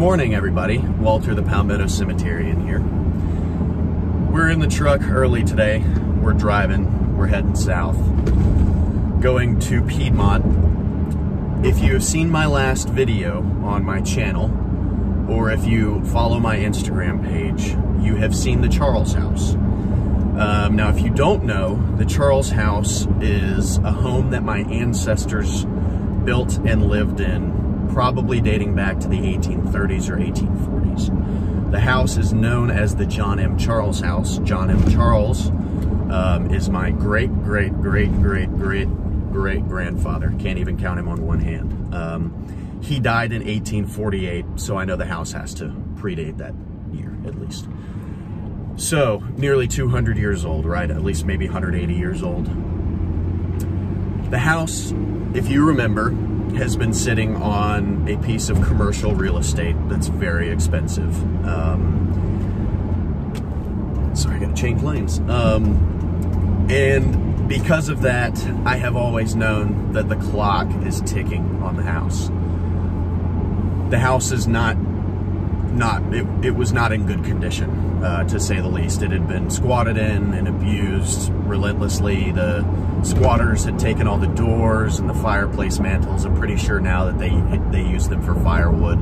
morning, everybody. Walter the Palmetto Cemeterian here. We're in the truck early today. We're driving. We're heading south. Going to Piedmont. If you have seen my last video on my channel, or if you follow my Instagram page, you have seen the Charles House. Um, now, if you don't know, the Charles House is a home that my ancestors built and lived in probably dating back to the 1830s or 1840s. The house is known as the John M. Charles House. John M. Charles um, is my great, great, great, great, great, great grandfather. Can't even count him on one hand. Um, he died in 1848, so I know the house has to predate that year at least. So, nearly 200 years old, right? At least maybe 180 years old. The house, if you remember, has been sitting on a piece of commercial real estate that's very expensive. Um, sorry, I gotta change lanes. Um, and because of that, I have always known that the clock is ticking on the house. The house is not, not it, it was not in good condition, uh, to say the least. It had been squatted in and abused relentlessly. The squatters had taken all the doors and the fireplace mantles. I'm pretty sure now that they they used them for firewood,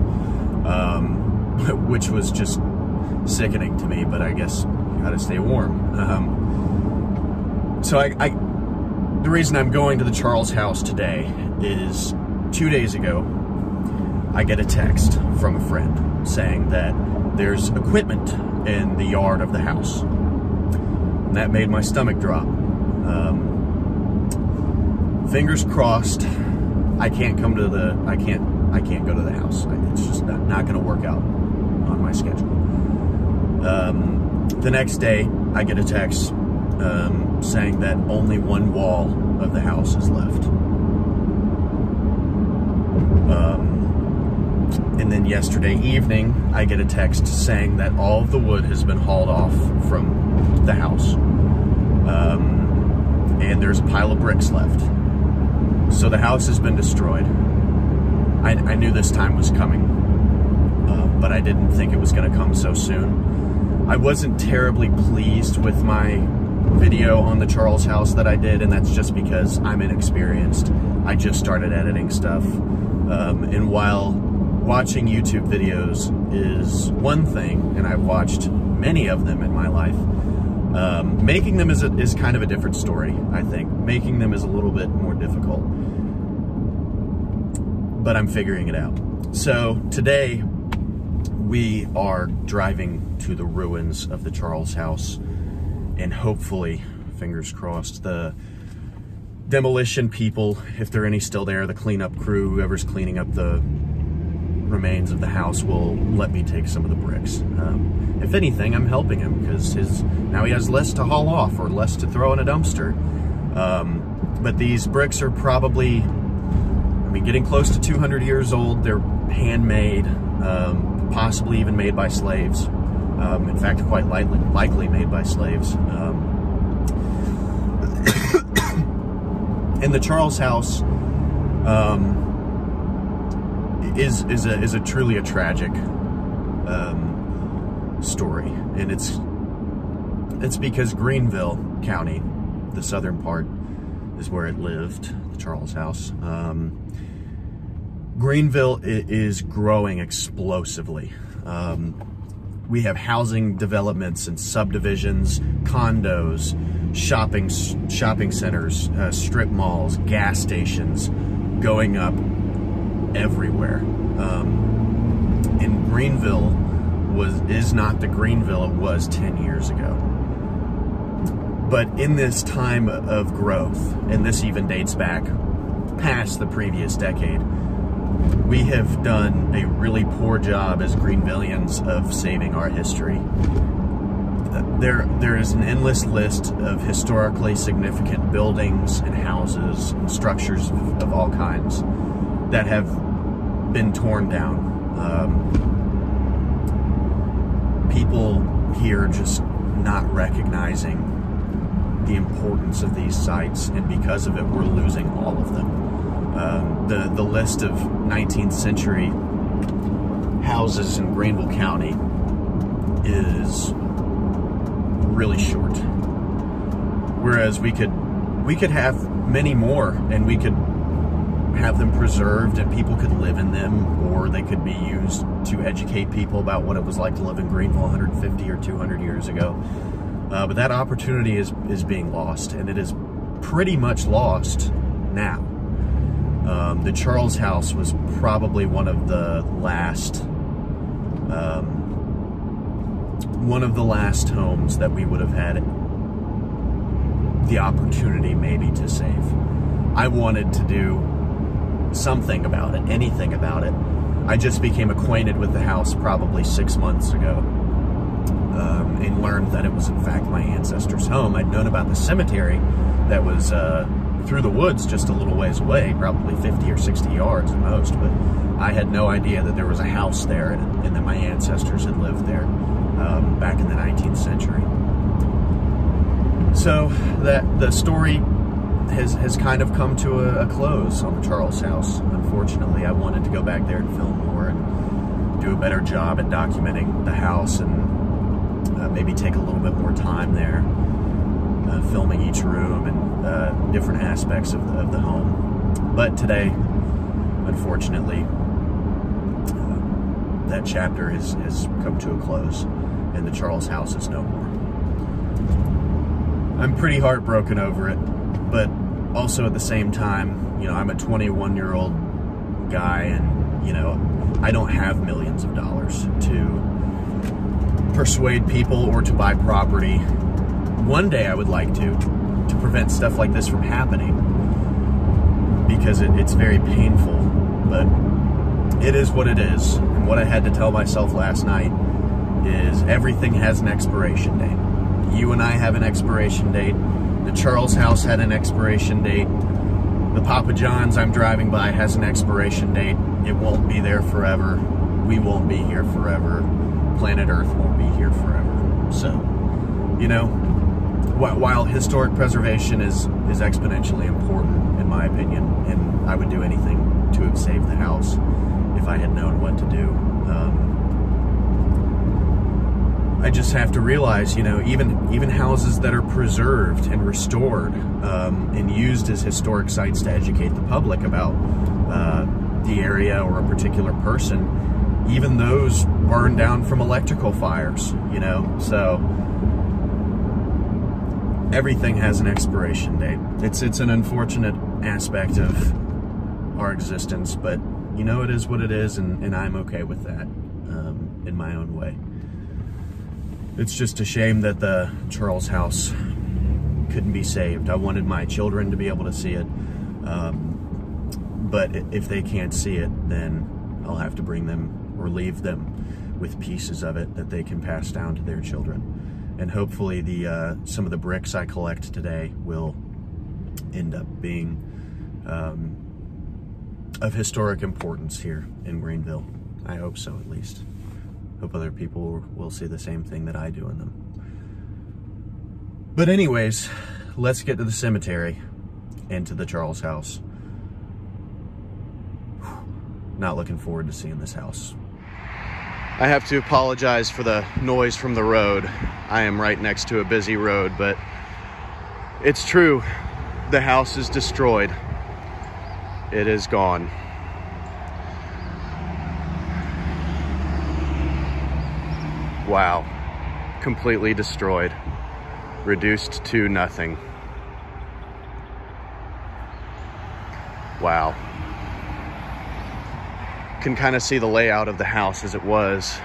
um, which was just sickening to me. But I guess you got to stay warm. Um, so I, I, the reason I'm going to the Charles House today is two days ago I get a text from a friend saying that there's equipment in the yard of the house. And that made my stomach drop. Um, fingers crossed, I can't come to the, I can't, I can't go to the house. It's just not, not going to work out on my schedule. Um, the next day, I get a text um, saying that only one wall of the house is left. Um, and then yesterday evening, I get a text saying that all of the wood has been hauled off from the house. Um, and there's a pile of bricks left. So the house has been destroyed. I, I knew this time was coming, uh, but I didn't think it was going to come so soon. I wasn't terribly pleased with my video on the Charles house that I did, and that's just because I'm inexperienced. I just started editing stuff. Um, and while watching YouTube videos is one thing, and I've watched many of them in my life, um, making them is, a, is kind of a different story, I think. Making them is a little bit more difficult. But I'm figuring it out. So today, we are driving to the ruins of the Charles House and hopefully, fingers crossed, the demolition people, if there are any still there, the cleanup crew, whoever's cleaning up the remains of the house will let me take some of the bricks. Um, if anything, I'm helping him because his now he has less to haul off or less to throw in a dumpster. Um, but these bricks are probably, I mean, getting close to 200 years old. They're handmade, um, possibly even made by slaves. Um, in fact, quite likely, likely made by slaves. Um, in the Charles House, um, is is a is a truly a tragic um, story, and it's it's because Greenville County, the southern part, is where it lived, the Charles House. Um, Greenville is growing explosively. Um, we have housing developments and subdivisions, condos, shopping shopping centers, uh, strip malls, gas stations going up everywhere. Um, and Greenville was is not the Greenville it was 10 years ago. But in this time of growth, and this even dates back past the previous decade, we have done a really poor job as Greenvillians of saving our history. There, there is an endless list of historically significant buildings and houses and structures of, of all kinds that have been torn down. Um, people here just not recognizing the importance of these sites, and because of it, we're losing all of them. Um, the the list of 19th century houses in Greenville County is really short. Whereas we could we could have many more and we could have them preserved and people could live in them or they could be used to educate people about what it was like to live in Greenville 150 or 200 years ago. Uh, but that opportunity is, is being lost and it is pretty much lost now. Um, the Charles House was probably one of the last um, one of the last homes that we would have had the opportunity maybe to save. I wanted to do something about it, anything about it. I just became acquainted with the house probably six months ago um, and learned that it was in fact my ancestors' home. I'd known about the cemetery that was uh, through the woods just a little ways away, probably 50 or 60 yards at most, but I had no idea that there was a house there and, and that my ancestors had lived there um, back in the 19th century. So that the story has, has kind of come to a, a, close on the Charles House. Unfortunately, I wanted to go back there and film more and do a better job at documenting the house and uh, maybe take a little bit more time there, uh, filming each room and uh, different aspects of the, of the, home. But today, unfortunately, uh, that chapter has, has come to a close and the Charles House is no more. I'm pretty heartbroken over it but also at the same time, you know, I'm a 21 year old guy and, you know, I don't have millions of dollars to persuade people or to buy property. One day I would like to, to prevent stuff like this from happening because it, it's very painful, but it is what it is. And what I had to tell myself last night is everything has an expiration date. You and I have an expiration date the Charles House had an expiration date. The Papa John's I'm driving by has an expiration date. It won't be there forever. We won't be here forever. Planet Earth won't be here forever. So, you know, while historic preservation is, is exponentially important, in my opinion, and I would do anything to have saved the house if I had known what to do. Um, I just have to realize, you know, even even houses that are preserved and restored um, and used as historic sites to educate the public about uh, the area or a particular person, even those burn down from electrical fires, you know. So everything has an expiration date. It's it's an unfortunate aspect of our existence, but you know it is what it is, and, and I'm okay with that um, in my own way. It's just a shame that the Charles house couldn't be saved. I wanted my children to be able to see it. Um, but if they can't see it, then I'll have to bring them or leave them with pieces of it that they can pass down to their children. And hopefully the uh, some of the bricks I collect today will end up being um, of historic importance here in Greenville. I hope so, at least. Hope other people will see the same thing that I do in them. But anyways, let's get to the cemetery and to the Charles house. Not looking forward to seeing this house. I have to apologize for the noise from the road. I am right next to a busy road, but it's true. The house is destroyed. It is gone. Wow. Completely destroyed. Reduced to nothing. Wow. Can kind of see the layout of the house as it was.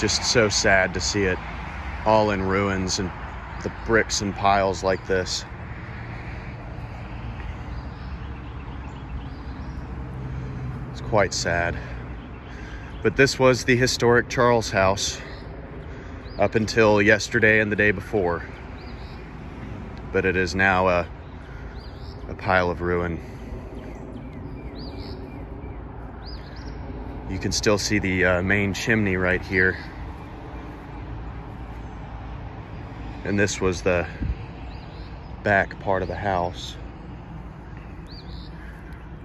Just so sad to see it all in ruins and the bricks and piles like this. It's quite sad. But this was the historic Charles house up until yesterday and the day before. But it is now a, a pile of ruin. You can still see the uh, main chimney right here. And this was the back part of the house.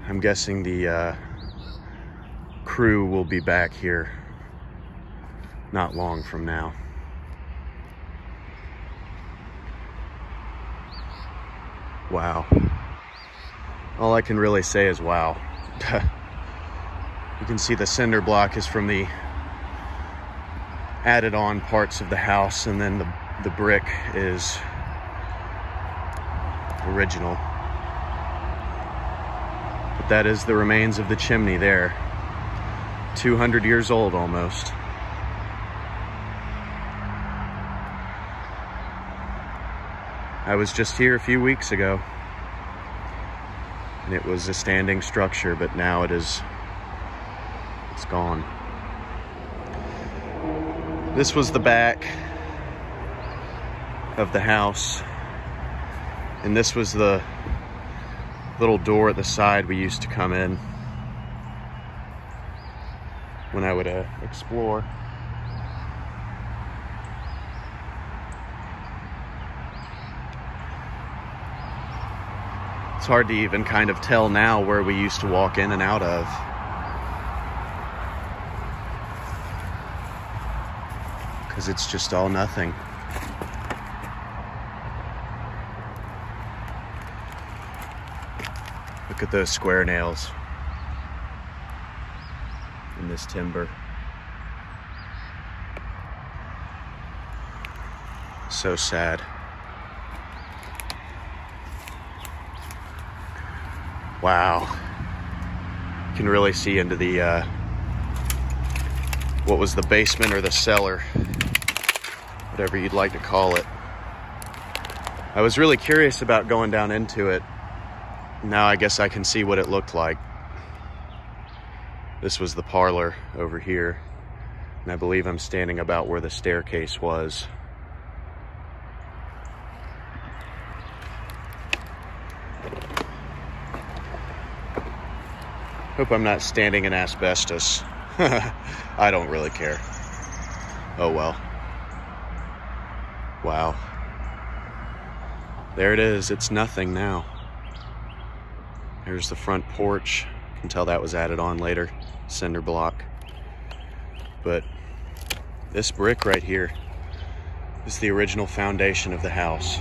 I'm guessing the uh, crew will be back here not long from now. Wow. All I can really say is wow. you can see the cinder block is from the added on parts of the house and then the, the brick is original. But that is the remains of the chimney there. 200 years old almost. I was just here a few weeks ago and it was a standing structure, but now it is, it's gone. This was the back of the house and this was the little door at the side we used to come in when I would uh, explore. It's hard to even kind of tell now where we used to walk in and out of. Because it's just all nothing. Look at those square nails this timber. So sad. Wow. You can really see into the, uh, what was the basement or the cellar, whatever you'd like to call it. I was really curious about going down into it. Now I guess I can see what it looked like. This was the parlor over here. And I believe I'm standing about where the staircase was. Hope I'm not standing in asbestos. I don't really care. Oh well. Wow. There it is. It's nothing now. There's the front porch. Can tell that was added on later. Cinder block. But this brick right here is the original foundation of the house.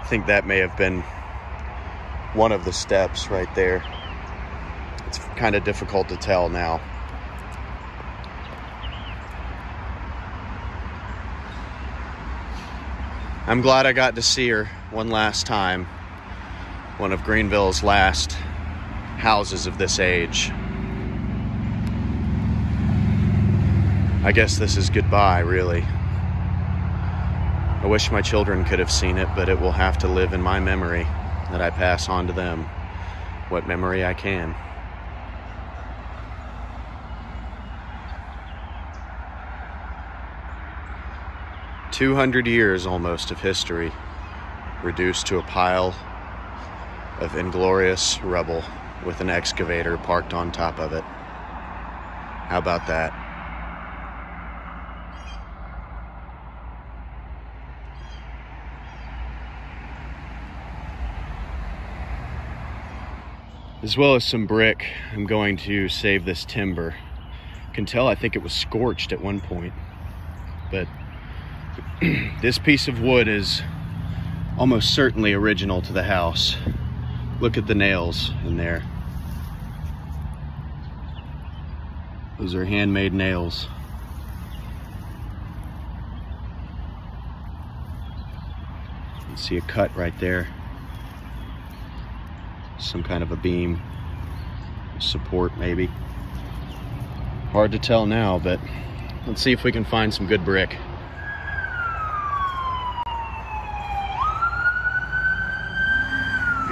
I think that may have been one of the steps right there. It's kind of difficult to tell now. I'm glad I got to see her one last time. One of Greenville's last houses of this age. I guess this is goodbye, really. I wish my children could have seen it, but it will have to live in my memory that I pass on to them what memory I can. Two hundred years almost of history reduced to a pile of inglorious rubble with an excavator parked on top of it. How about that? as well as some brick. I'm going to save this timber. You can tell I think it was scorched at one point, but this piece of wood is almost certainly original to the house. Look at the nails in there. Those are handmade nails. You can see a cut right there some kind of a beam support maybe. Hard to tell now, but let's see if we can find some good brick.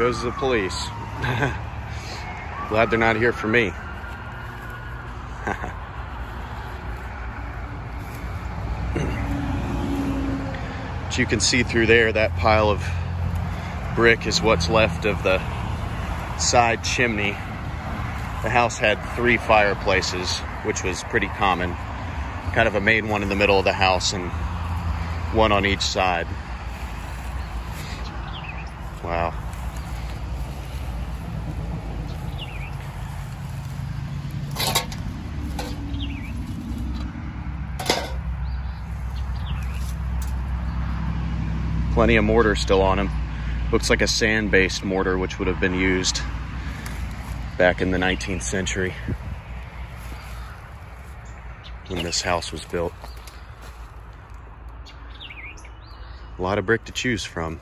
Goes to the police. Glad they're not here for me. but you can see through there, that pile of brick is what's left of the side chimney. The house had three fireplaces, which was pretty common. Kind of a main one in the middle of the house and one on each side. Wow. Plenty of mortar still on them. Looks like a sand-based mortar, which would have been used back in the 19th century when this house was built. A lot of brick to choose from.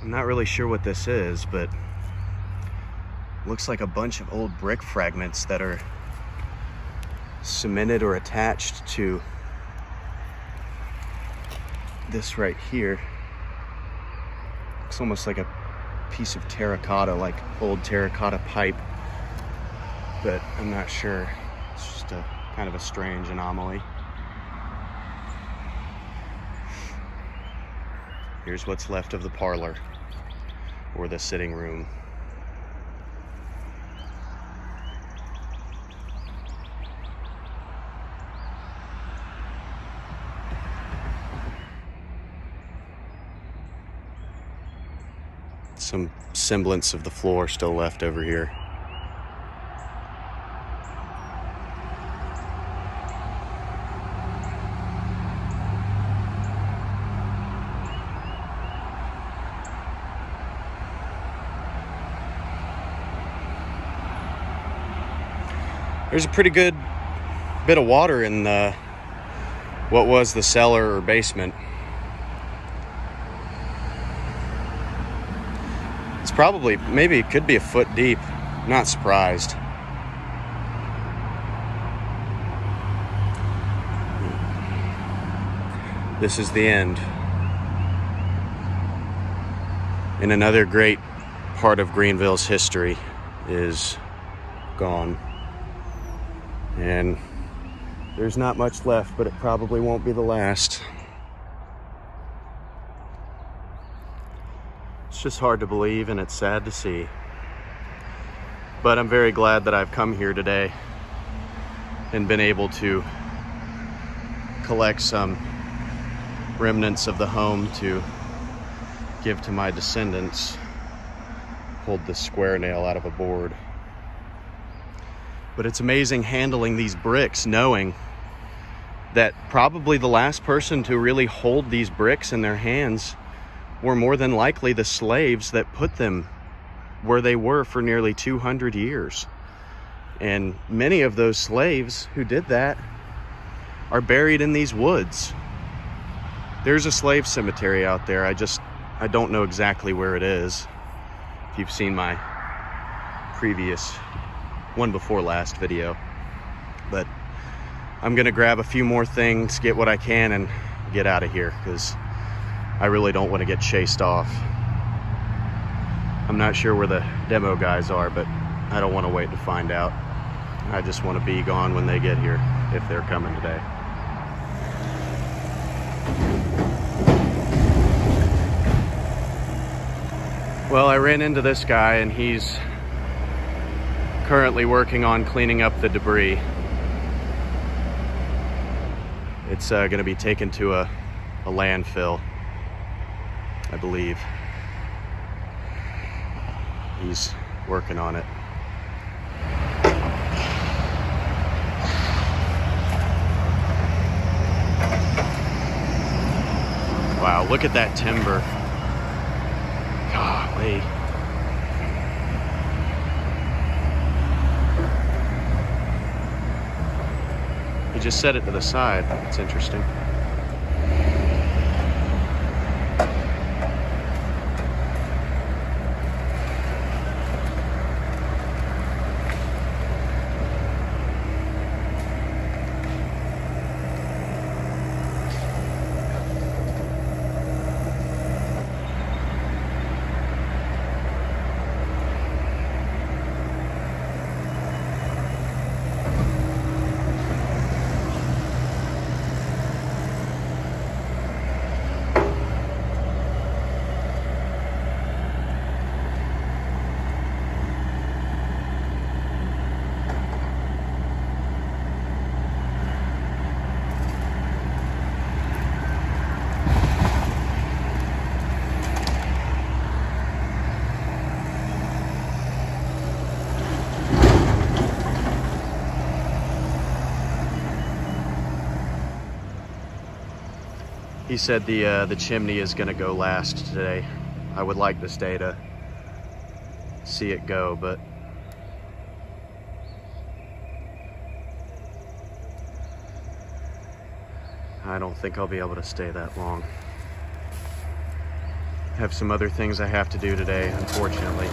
I'm not really sure what this is, but looks like a bunch of old brick fragments that are cemented or attached to this right here. Looks almost like a piece of terracotta, like old terracotta pipe, but I'm not sure. It's just a kind of a strange anomaly. Here's what's left of the parlor or the sitting room. Some semblance of the floor still left over here. There's a pretty good bit of water in the, what was the cellar or basement. Probably, maybe it could be a foot deep. not surprised. This is the end. And another great part of Greenville's history is gone. And there's not much left, but it probably won't be the last. It's just hard to believe and it's sad to see. But I'm very glad that I've come here today and been able to collect some remnants of the home to give to my descendants. Pulled this square nail out of a board. But it's amazing handling these bricks, knowing that probably the last person to really hold these bricks in their hands were more than likely the slaves that put them where they were for nearly 200 years. And many of those slaves who did that are buried in these woods. There's a slave cemetery out there. I just, I don't know exactly where it is. If you've seen my previous one before last video. But I'm gonna grab a few more things, get what I can, and get out of here because I really don't want to get chased off. I'm not sure where the demo guys are, but I don't want to wait to find out. I just want to be gone when they get here, if they're coming today. Well, I ran into this guy and he's currently working on cleaning up the debris. It's uh, going to be taken to a, a landfill, I believe. He's working on it. Wow, look at that timber. Golly. He just set it to the side. It's interesting. He said the uh, the chimney is gonna go last today. I would like this day to see it go, but I don't think I'll be able to stay that long. Have some other things I have to do today, unfortunately.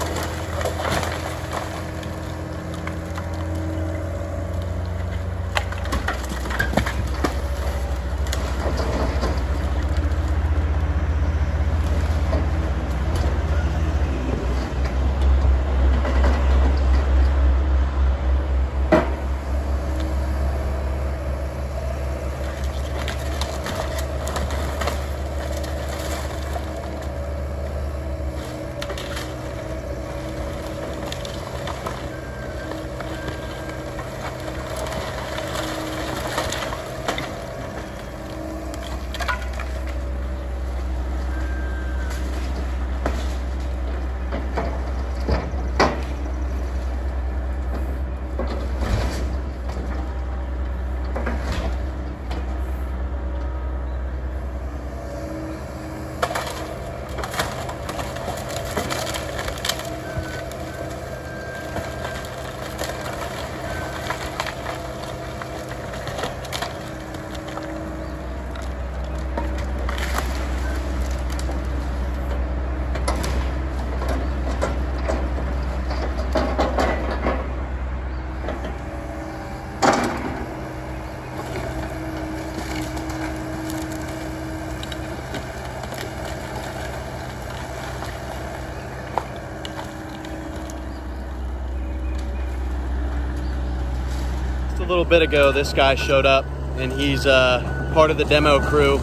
A little bit ago, this guy showed up and he's uh, part of the demo crew.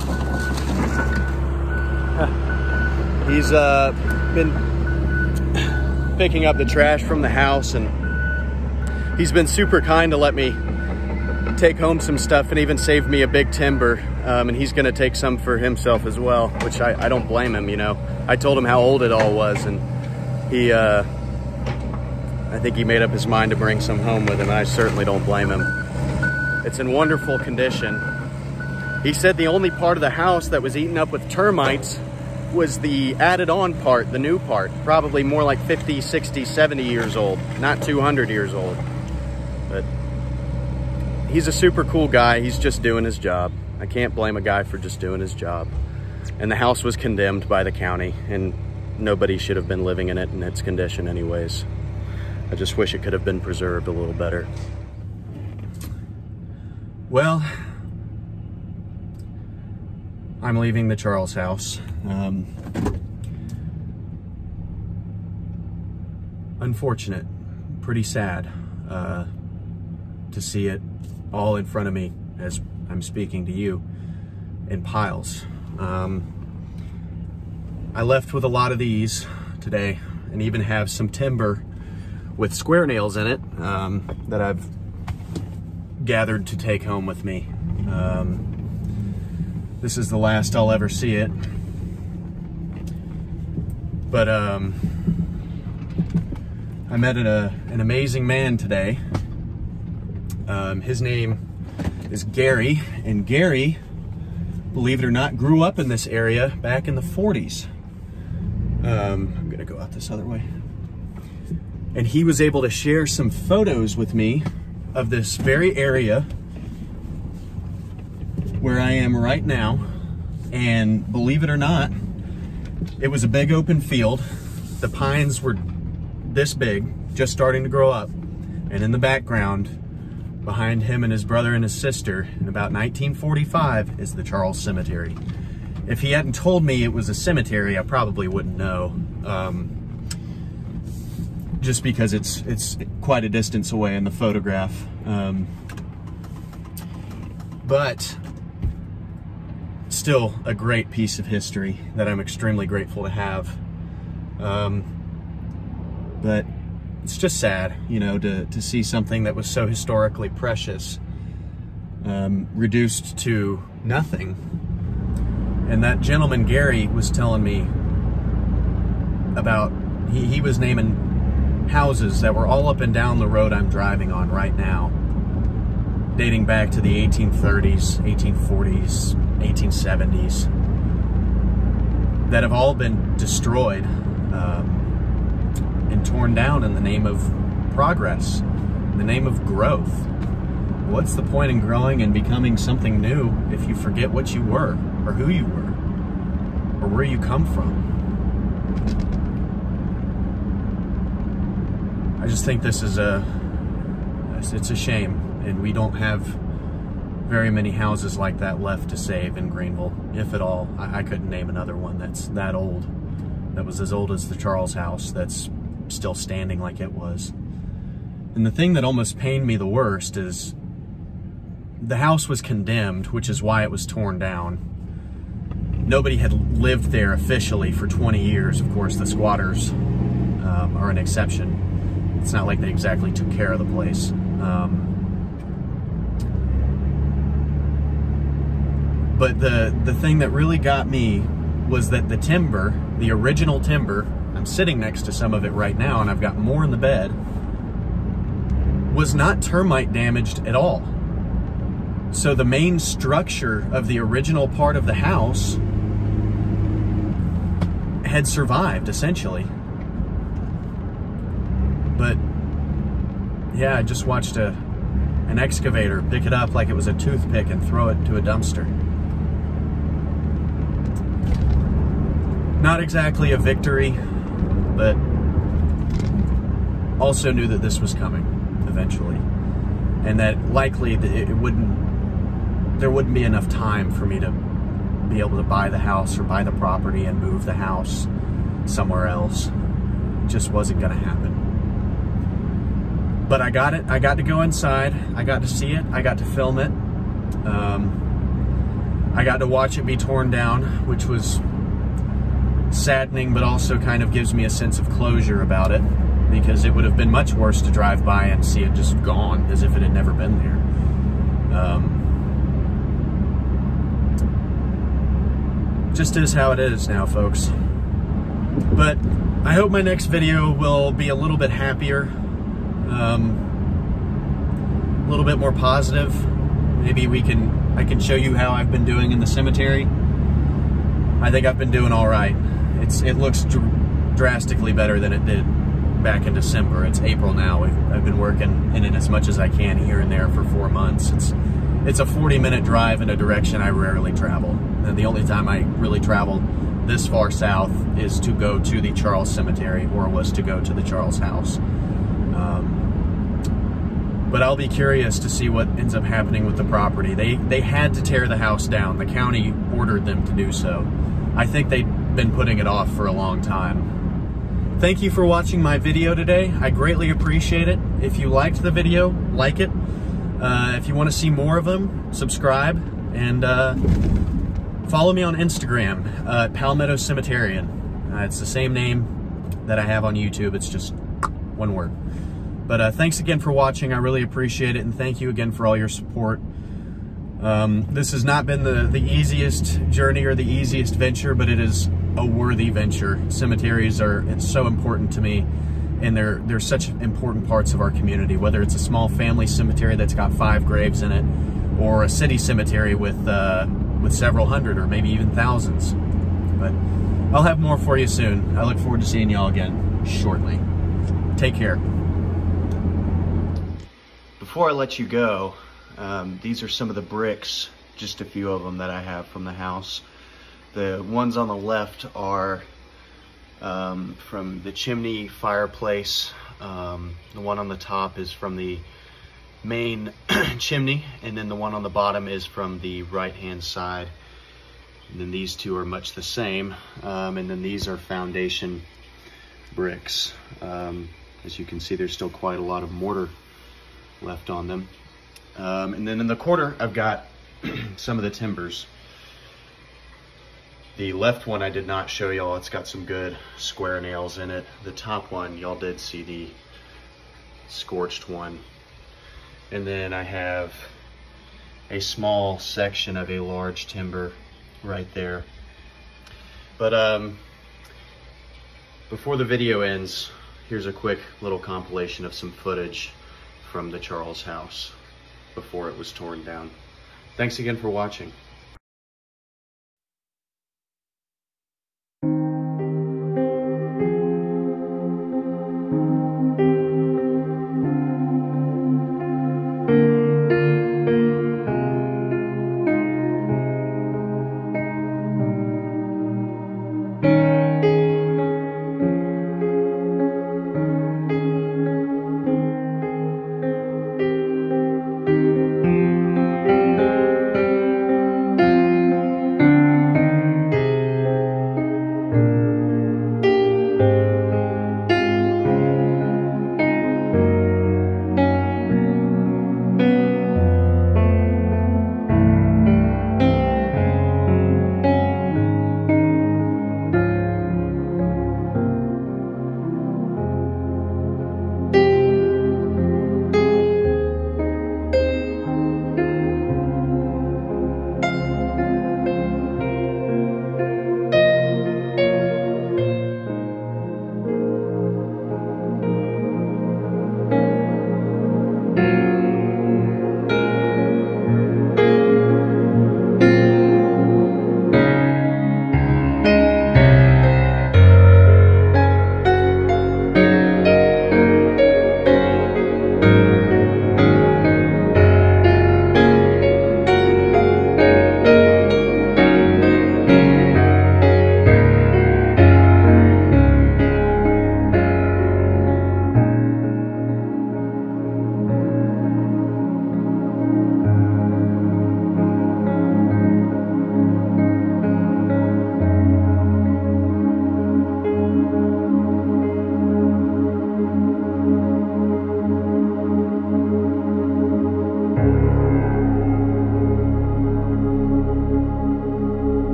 he's uh, been picking up the trash from the house and he's been super kind to let me take home some stuff and even saved me a big timber. Um, and he's gonna take some for himself as well, which I, I, don't blame him, you know. I told him how old it all was and he, uh, think he made up his mind to bring some home with him, and I certainly don't blame him. It's in wonderful condition. He said the only part of the house that was eaten up with termites was the added on part, the new part, probably more like 50, 60, 70 years old, not 200 years old. But he's a super cool guy. He's just doing his job. I can't blame a guy for just doing his job. And the house was condemned by the county and nobody should have been living in it in its condition anyways. I just wish it could have been preserved a little better. Well, I'm leaving the Charles house. Um, unfortunate, pretty sad uh, to see it all in front of me as I'm speaking to you in piles. Um, I left with a lot of these today and even have some timber with square nails in it um, that I've gathered to take home with me. Um, this is the last I'll ever see it. But um, I met a, an amazing man today. Um, his name is Gary, and Gary, believe it or not, grew up in this area back in the 40s. Um, I'm gonna go out this other way and he was able to share some photos with me of this very area where I am right now. And believe it or not, it was a big open field. The pines were this big, just starting to grow up. And in the background, behind him and his brother and his sister, in about 1945, is the Charles Cemetery. If he hadn't told me it was a cemetery, I probably wouldn't know. Um, just because it's it's quite a distance away in the photograph. Um, but still a great piece of history that I'm extremely grateful to have. Um, but it's just sad, you know, to, to see something that was so historically precious um, reduced to nothing. And that gentleman, Gary, was telling me about, he, he was naming houses that were all up and down the road I'm driving on right now, dating back to the 1830s, 1840s, 1870s. that have all been destroyed um, and torn down in the name of progress, in the name of growth. What's the point in growing and becoming something new if you forget what you were or who you were or where you come from? I just think this is a it's a shame and we don't have very many houses like that left to save in Greenville, if at all. I, I couldn't name another one that's that old, that was as old as the Charles house, that's still standing like it was. And the thing that almost pained me the worst is the house was condemned, which is why it was torn down. Nobody had lived there officially for 20 years. Of course, the squatters um, are an exception. It's not like they exactly took care of the place. Um, but the, the thing that really got me was that the timber, the original timber, I'm sitting next to some of it right now and I've got more in the bed, was not termite damaged at all. So the main structure of the original part of the house had survived essentially. But yeah, I just watched a an excavator pick it up like it was a toothpick and throw it to a dumpster. Not exactly a victory, but also knew that this was coming eventually. And that likely it wouldn't there wouldn't be enough time for me to be able to buy the house or buy the property and move the house somewhere else. It just wasn't going to happen. But I got it. I got to go inside. I got to see it. I got to film it. Um, I got to watch it be torn down, which was saddening, but also kind of gives me a sense of closure about it because it would have been much worse to drive by and see it just gone as if it had never been there. Um, just is how it is now, folks. But I hope my next video will be a little bit happier, um, a little bit more positive. Maybe we can, I can show you how I've been doing in the cemetery. I think I've been doing all right. It's It looks dr drastically better than it did back in December. It's April now. I've been working in it as much as I can here and there for four months. It's it's a 40 minute drive in a direction I rarely travel. And the only time I really traveled this far south is to go to the Charles Cemetery or was to go to the Charles House. But I'll be curious to see what ends up happening with the property. They, they had to tear the house down. The county ordered them to do so. I think they've been putting it off for a long time. Thank you for watching my video today. I greatly appreciate it. If you liked the video, like it. Uh, if you want to see more of them, subscribe and uh, follow me on Instagram, uh, Palmetto Cemeterian. Uh, it's the same name that I have on YouTube. It's just one word. But uh, thanks again for watching. I really appreciate it. And thank you again for all your support. Um, this has not been the, the easiest journey or the easiest venture, but it is a worthy venture. Cemeteries are it's so important to me and they're they're such important parts of our community. Whether it's a small family cemetery that's got five graves in it, or a city cemetery with uh, with several hundred or maybe even thousands. But I'll have more for you soon. I look forward to seeing y'all again shortly. Take care. Before I let you go, um, these are some of the bricks, just a few of them that I have from the house. The ones on the left are um, from the chimney fireplace. Um, the one on the top is from the main chimney, and then the one on the bottom is from the right-hand side. And then these two are much the same. Um, and then these are foundation bricks. Um, as you can see, there's still quite a lot of mortar left on them. Um, and then in the corner, I've got some of the timbers. The left one I did not show y'all. It's got some good square nails in it. The top one, y'all did see the scorched one. And then I have a small section of a large timber right there. But um, before the video ends, here's a quick little compilation of some footage from the Charles house before it was torn down. Thanks again for watching.